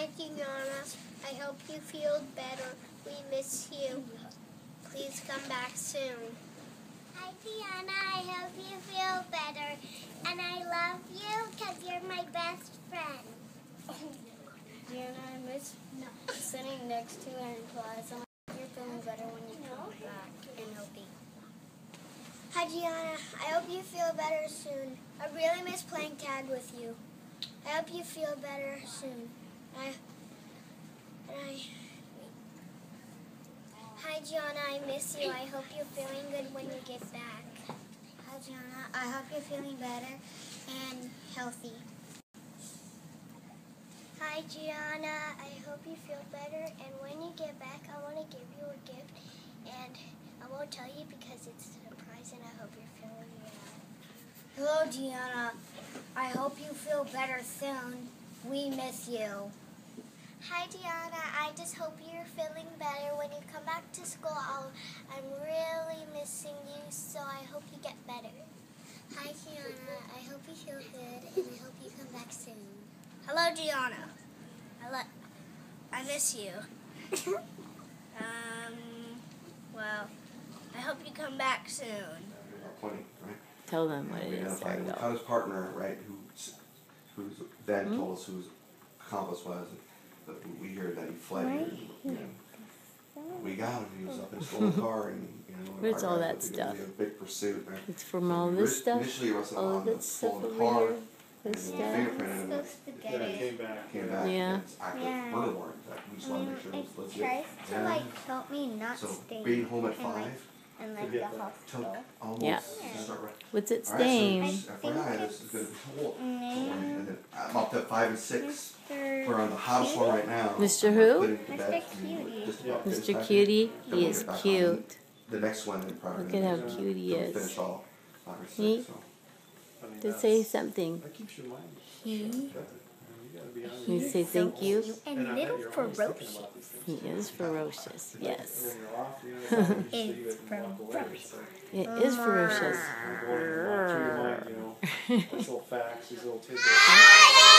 Hi, Gianna. I hope you feel better. We miss you. Please come back soon. Hi, Tiana. I hope you feel better. And I love you because you're my best friend. Gianna, I miss sitting next to you in class. I hope you're feeling better when you come back and healthy. Hi, Gianna. I hope you feel better soon. I really miss playing tag with you. I hope you feel better soon. I, I. Hi, Gianna. I miss you. I hope you're feeling good when you get back. Hi, Gianna. I hope you're feeling better and healthy. Hi, Gianna. I hope you feel better. And when you get back, I want to give you a gift. And I won't tell you because it's a surprise, and I hope you're feeling well. Hello, Gianna. I hope you feel better soon. We miss you. Hi, Diana. I just hope you're feeling better when you come back to school. I'll, I'm really missing you, so I hope you get better. Hi, Gianna. I hope you feel good, and I hope you come back soon. Hello, Gianna. I, lo- I miss you. um, well, I hope you come back soon. Twenty, right? Tell them what it We is. There identified, we we go. cut his partner, right, who's, who's then Hmm? told us whose accomplice was, but we hear that he fled here, you know. We got him, he was up in a stolen car and, you know. Where's all that went to go stuff? a Big pursuit, right? It's from all this stuff. Initially arrested All on of the that stuff stolen over car, here. This then stuff. fingerprinted him, to Yeah, it came back. came back, Yeah. and Yeah. murder warrant, that we just wanna make sure it was legit. Yeah. help me not So, being home at five, in like, the took almost, Yeah. start right. What's its Alright, so name? just FYI, this is gonna be hold. And then I'm up to five and six. We're on the hottest one right now. Mr. who? Putting to bed Mr. Cutie. Mr. Cutie. He is get on cute. The next one, then probably. Look at how cute he We'll is. Finish all five or six, so. I mean, To say something. That keeps your mind. He. You gotta be honest. Can you say thank you? And I bet you're always thinking about these things. He is ferocious. Yes. When you're off, you know, it's not like you just leave it and walk away. It's like, It is ferocious. you're going walk through your mind, you know, these little facts, these little tidbits.